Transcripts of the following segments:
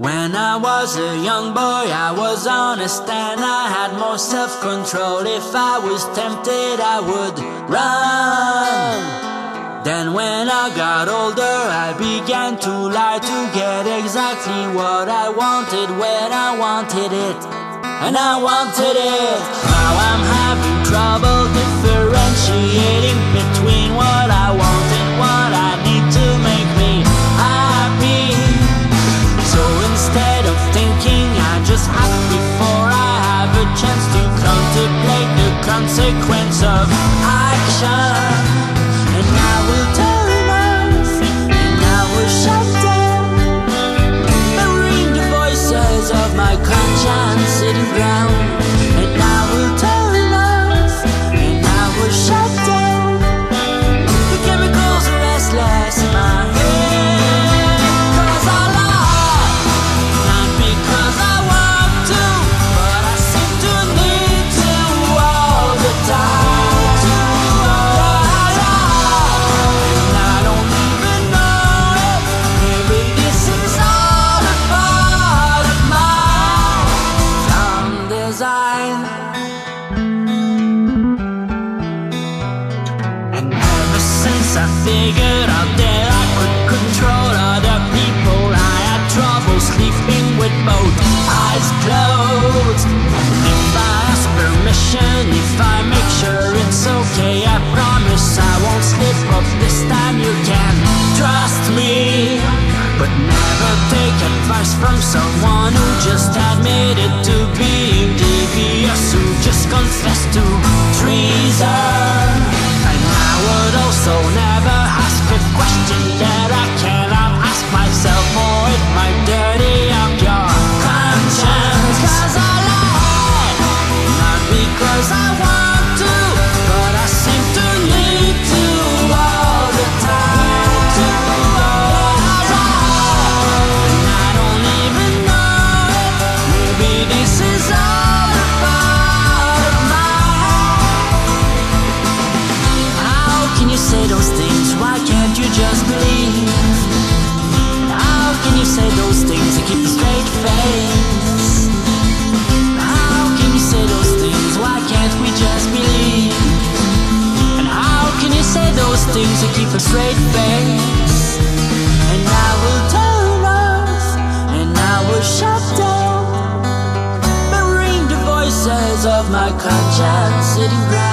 When I was a young boy, I was honest and I had more self-control. If I was tempted, I would run. Then when I got older, I began to lie to get exactly what I wanted when I wanted it. And I wanted it. Chance to contemplate the consequence of action. I figured out that I could control other people, I had trouble sleeping with both eyes closed. If I ask permission, if I make sure it's okay, I promise I won't slip up this time. You can trust me, but never take advice from someone who just admitted to being devious, who just confessed to treason. Just believe? How can you say those things and keep a straight face? How can you say those things? Why can't we just believe? And how can you say those things and keep a straight face? And I will turn off and I will shut down, burying the voices of my conscience sitting ground.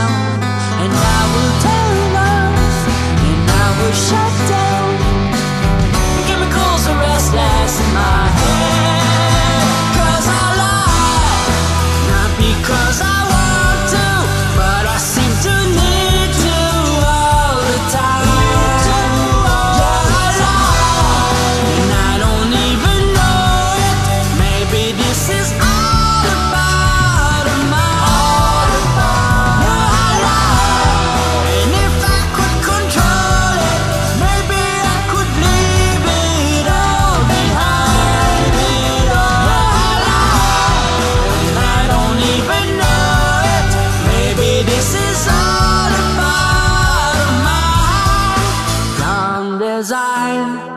desire